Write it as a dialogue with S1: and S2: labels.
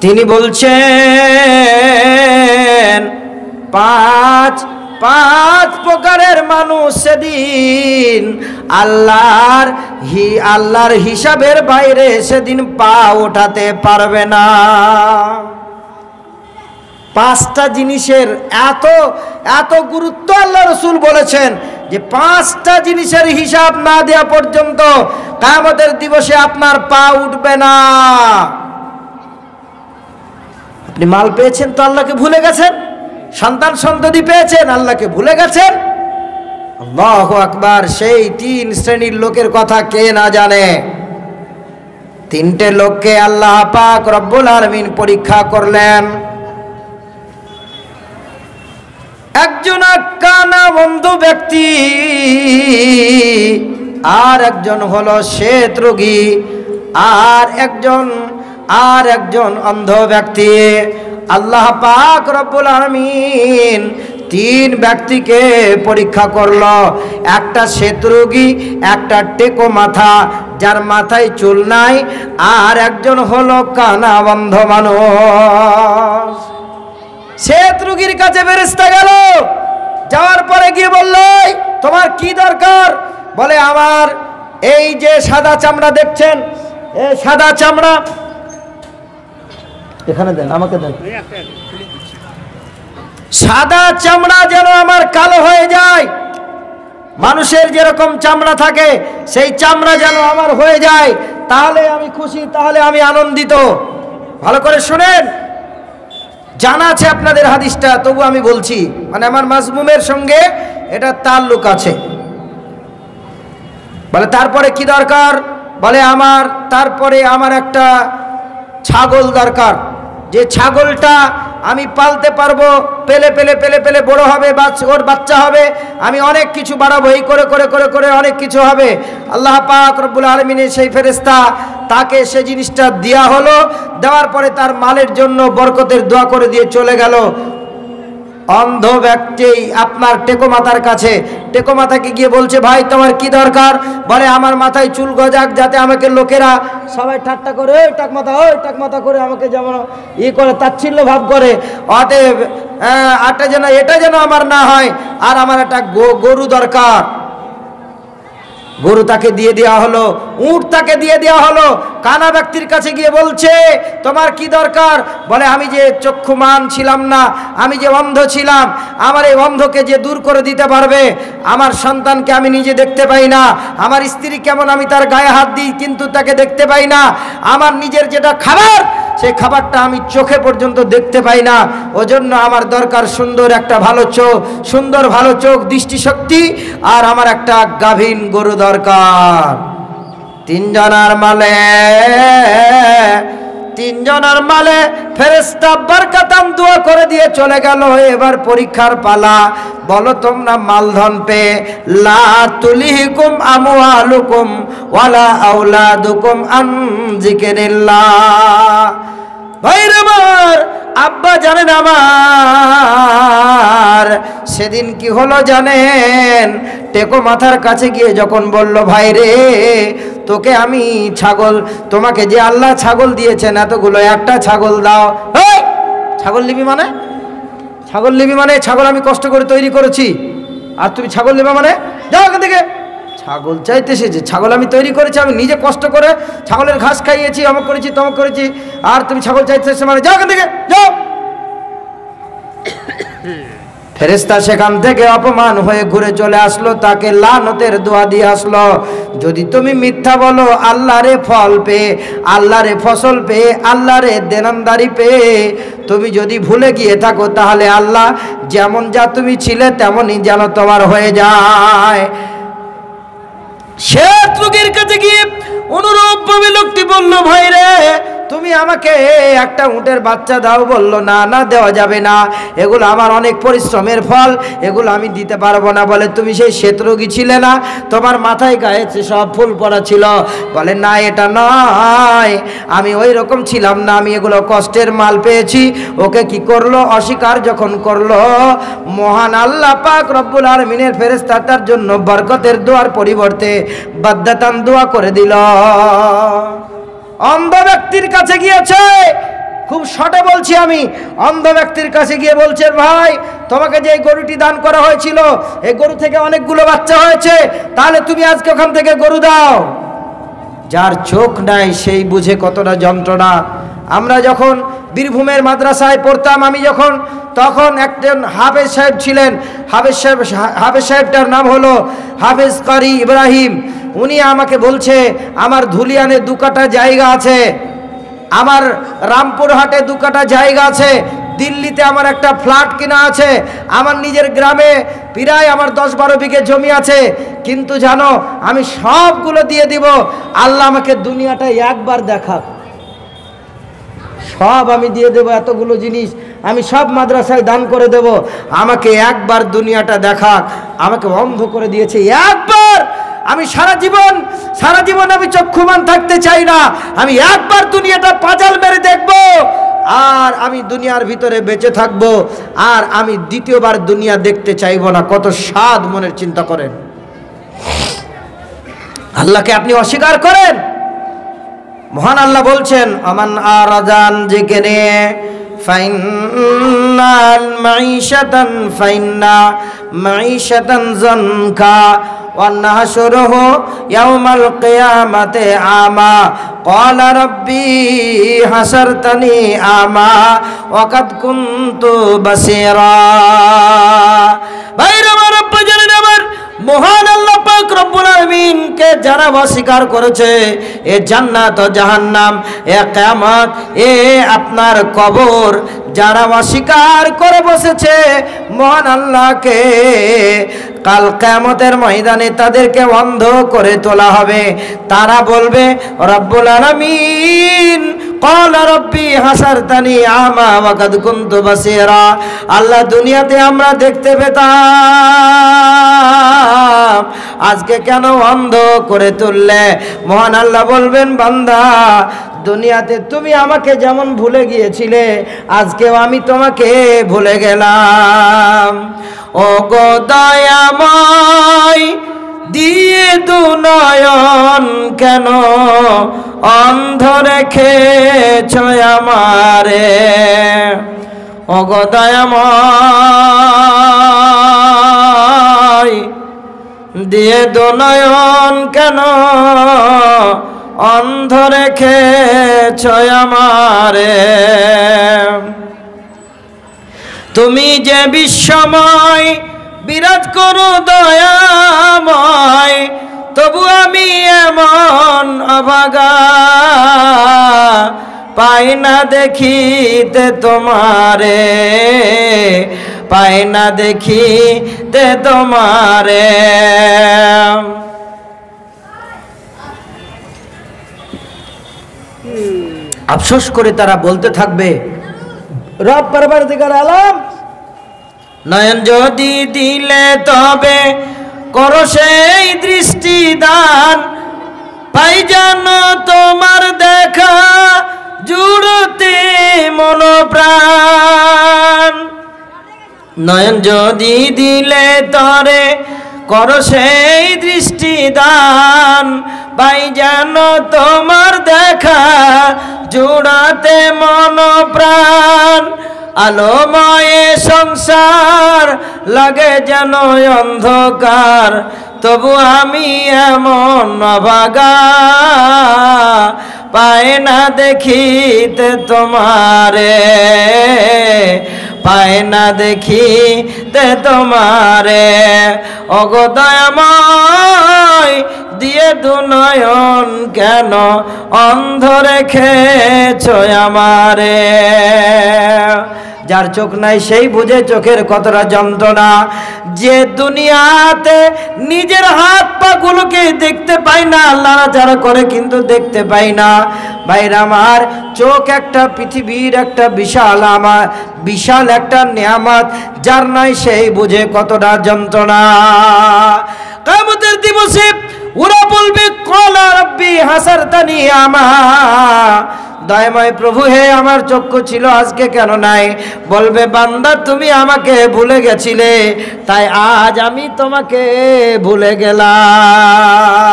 S1: তিনি বলছেন, পাঁচ পাঁচ প্রকারের মানুষ সেদিন আল্লাহর হি, আল্লাহর হিসাবের বাইরে সেদিন পা ওঠাতে পারবে না। পাঁচটা জিনিসের এত এত গুরুত্ব আল্লাহ রসুল বলেছেন যে পাঁচটা জিনিসের হিসাব না দেওয়া পর্যন্ত কামতের দিবসে আপনার পা উঠবে না। আপনি মাল পেয়েছেন তো আল্লাহকে ভুলে গেছেন? সন্তান সন্ততি পেয়েছেন, আল্লাহকে ভুলে গেছেন? আল্লাহ আকবার, সেই তিন শ্রেণির লোকের কথা কে না জানে? তিনটে লোককে আল্লাহ পাক রব্বুল আলমিন পরীক্ষা করলেন। একজন কানা বন্ধ ব্যক্তি, আর একজন হলো শ্বেত রোগী, আর একজন আর একজন অন্ধ ব্যক্তি। আল্লাহ পাক রব্বুল আলমিন তিন ব্যক্তিকে পরীক্ষা করল। একটা শ্বেত রোগী, একটা টেকো মাথা, যার মাথায় চুল নাই, আর একজন হলো কানা বন্ধ মানুষ। শ্বেত রুগীর কাছে বেরেস্তা গেল। যাওয়ার পরে গিয়ে বলল তোমার কি দরকার? বলে, আমার এই যে সাদা চামড়া দেখছেন এই সাদা চামড়া এখানে দেন, আমাকে দেন। সাদা চামড়া যেন আমার কালো হয়ে যায়, মানুষের যেরকম চামড়া থাকে, সেই চামড়া যেন আমার হয়ে যায়, তাহলে আমি খুশি, তাহলে আমি আনন্দিত। ভালো করে শুনেন। জানা আছে আপনাদের হাদিসটা, তবু আমি বলছি মানে আমার মাজমুমের সঙ্গে এটা তার লোক আছে। বলে, তারপরে কি দরকার? বলে, আমার, তারপরে আমার একটা ছাগল দরকার। যে ছাগলটা আমি পালতে পারব, পেলে পেলে পেলে পেলে বড় হবে ওর বাচ্চা হবে, আমি অনেক কিছু বাড়াবো, এই করে করে করে করে অনেক কিছু হবে। আল্লাহ পাক রব্বুল আলমিনের সেই ফেরেস্তা তাকে সে জিনিসটা দেওয়া হলো, দেওয়ার পরে তার মালের জন্য বরকতের দোয়া করে দিয়ে চলে গেল। অন্ধ ব্যক্তি আপনার টেকো মাথার কাছে, টেকো মাথাকে গিয়ে বলছে, ভাই, তোমার কি দরকার? বলে, আমার মাথায় চুল গজাক যাতে আমাকে লোকেরা সবাই ঠাট্টা করে, ওই টাক মাথা ওই টাক মাথা করে আমাকে যেমন ই করে, তাচ্ছিল্য ভাব করে, অতএব আটা যেন, এটা যেন আমার না হয়, আর আমার একটা গরু দরকার। গরু তাকে দিয়ে দেওয়া হলো, উঁট তাকে দিয়ে দেওয়া হলো। কানা ব্যক্তির কাছে গিয়ে বলছে, তোমার কি দরকার? বলে, আমি যে চক্ষুমান ছিলাম না, আমি যে অন্ধ ছিলাম, আমার এই অন্ধকে যে দূর করে দিতে পারবে, আমার সন্তানকে আমি নিজে দেখতে পাই না, আমার স্ত্রী কেমন আমি তার গায়ে হাত দিই, কিন্তু তাকে দেখতে পাই না, আমার নিজের যেটা খাবার সেই খাবারটা আমি চোখে পর্যন্ত দেখতে পাই না। ওজন্য আমার দরকার সুন্দর একটা ভালো চোখ, সুন্দর ভালো চোখ, দৃষ্টিশক্তি আর আমার একটা গাভীন গরু দরকার। তিনজনার মালে তিনজনের মালে ফেরেস্তা বরকাতাম দোয়া করে দিয়ে চলে গেল। এবার পরীক্ষার পালা। বলো তোমরা মালধন পে। লা ওয়ালা আমার, আব্বা জানেন আমার। সেদিন কি হলো জানেন? টেকো মাথার কাছে গিয়ে যখন বলল ভাই রে তোকে আমি ছাগল, তোমাকে যে আল্লাহ ছাগল দিয়েছেন এতগুলো, একটা ছাগল দাও। ছাগল নিবি মানে? ছাগল নিবি মানে? ছাগল আমি কষ্ট করে তৈরি করেছি। আর তুমি ছাগল নেবে মানে? যাও এখান থেকে। ছাগল চাইতেছে যে, ছাগল আমি তৈরি করেছি, আমি নিজে কষ্ট করে ছাগলের ঘাস খাইয়েছি, অমক করেছি, তমক করেছি, আর তুমি ছাগল চাইতে চাইতেছে মানে? যাও এখান থেকে, যাও। ফেরেস্তা সেখান থেকে অপমান হয়ে ঘুরে চলে আসলো, তাকে লানতের দোয়া দিয়ে আসলো। যদি তুমি মিথ্যা বলো, আল্লাহরে ফল পেয়ে, আল্লাহরে ফসল পেয়ে, আল্লাহরে দেনান্দারি পেয়ে, তুমি যদি ভুলে গিয়ে থাকো, তাহলে আল্লাহ যেমন যা তুমি ছিলে, তেমনই যেন তোমার হয়ে যায়। সে রোগীর কাছে গিয়ে অনুরূপ ভাবে লোকটি বলল ভাই রে তুমি আমাকে একটা উটের বাচ্চা দাও, বলল, না না, দেওয়া যাবে না। এগুলো আমার অনেক পরিশ্রমের ফল, এগুলো আমি দিতে পারব না। বলে, তুমি সেই শ্বেতরোগী ছিলে না? তোমার মাথায় গায়ে সব ফুল পড়া ছিল। বলে, না, এটা নয়। আমি ওই রকম ছিলাম না, আমি এগুলো কষ্টের মাল পেয়েছি। ওকে কি করল? অস্বীকার যখন করল, মহান আল্লাহ পাক রব্বুল আলমিনের ফেরেস্তা তার জন্য বরকতের দোয়ার পরিবর্তে বাদ্দাতান দোয়া করে দিল। অন্ধ ব্যক্তির কাছে গিয়েছে। খুব শটে বলছি আমি, অন্ধ ব্যক্তির কাছে গিয়ে বলছে, ভাই, তোমাকে যে গরুটি দান করা হয়েছিল, এই গরু থেকে অনেকগুলো বাচ্চা হয়েছে, তাহলে তুমি আজকে ওখান থেকে গরু দাও। যার চোখ নাই, সেই বুঝে কতটা যন্ত্রণা। আমরা যখন বীরভূমের মাদ্রাসায় পড়তাম, আমি যখন, তখন একজন হাফেজ সাহেব ছিলেন। হাফেজ সাহেব, হাফেজ সাহেবটার নাম হলো হাফেজ কারি ইব্রাহিম। উনি আমাকে বলছে, আমার ধুলিয়ানে দু কাটা জায়গা আছে, আমার রামপুরহাটে দু কাটা জায়গা আছে, দিল্লিতে আমার একটা ফ্ল্যাট কিনা আছে, আমার নিজের গ্রামে প্রায় আমার দশ বারো বিঘে জমি আছে, কিন্তু জানো, আমি সবগুলো দিয়ে দিব, আল্লাহ আমাকে দুনিয়াটা একবার দেখাক। সব আমি দিয়ে দেব এতগুলো জিনিস, আমি সব মাদ্রাসায় দান করে দেব, আমাকে একবার দুনিয়াটা দেখাক, আমাকে অন্ধ করে দিয়েছে, একবার আমি সারা জীবন সারা জীবন আমি চক্ষুমান থাকতে চাই না। আমি একবার দুনিয়াটা পাজাল মেরে দেখব, আর আমি দুনিয়ার ভিতরে বেঁচে থাকব, আর আমি দ্বিতীয়বার দুনিয়া দেখতে চাইব না। কত স্বাদ মনের চিন্তা করেন। আল্লাহকে আপনি অস্বীকার করেন? মহান আল্লাহ বলছেন, আমান আরাজান জিকিরে ফাইনাল মাইশাতান ফাইন্না মাইশাতান জানকা ونحشره يوم القيامة أعمى قال ربي حشرتني أعمى وقد كنت بصيرا বাইরে আমার আব্বা জানেন আমার মহান আল্লাহ পাক রব্বুল আলামিনকে যারা অস্বীকার করেছে এ জান্নাত ও জাহান্নাম এ কিয়ামত এ আপনার কবর যারা অস্বীকার করে বসেছে মহান আল্লাহকে কাল কিয়ামতের ময়দানে তাদেরকে অন্ধ করে তোলা হবে তারা বলবে রব্বুল আলামিন قال রব্বি হাসারতানি আমা ওয়াকাদ কুনতু বাসীরা আল্লাহ দুনিয়াতে আমরা দেখতে পেতাম আজকে কেন অন্ধ করে তুললে মহান আল্লাহ বলবেন বান্দা দুনিয়াতে তুমি আমাকে যেমন ভুলে গিয়েছিলে, আজকেও আমি তোমাকে ভুলে গেলাম। ও গো দয়াময়, দিয়ে দু নয়ন কেন অন্ধ রেখেছ আমারে? অগদয়াময় দিয়ে দু নয়ন কেন অন্ধ রেখেছ আমারে। তুমি যে বিশ্বময় বিরাজ করো দয়াময়, তবু আমি এমন অভাগা পাই না দেখিতে তোমারে, পাই না দেখিতে তোমারে। আফসোস করে তারা বলতে থাকবে, রব পারবার দিকার আলাম, নয়ন যদি দিলে তবে করো সেই দৃষ্টি দান পাই যেন তোমার দেখা জুড়তে মনোপ্রাণ। নয়ন যদি দিলে তরে করো সেই দৃষ্টি দান পাই যেন তোমার দেখা জোড়াতে মন প্রাণ, আলোময়ে সংসার লাগে যেন অন্ধকার, তবু আমি এমন অভাগা পায় না দেখিতে তোমারে। পায় না দেখিতে তোমারে। অগদয়াময় দিয়ে দু নয়ন কেন অন্ধ রেখেছ আমারে? যার চোখ নাই সেই বুঝে চোখের কতটা যন্ত্রণা। যে দুনিয়াতে নিজের হাত পা গুলোকে দেখতে পাই না, নাড়াচাড়া করে কিন্তু দেখতে পাই না। ভাইরা আমার, চোখ একটা, পৃথিবীর একটা বিশাল আমার, বিশাল একটা নিয়ামত, যার নাই সেই বুঝে কতটা যন্ত্রণা। কামতের দিবসে ওরা বলবে, কলা রব্বি হাসার তানি আমা। দয়াময় প্রভু হে, আমার চক্ষু ছিল আজকে কেন নাই? বলবে, বান্দা, তুমি আমাকে ভুলে গেছিলে, তাই আজ আমি তোমাকে ভুলে গেলাম।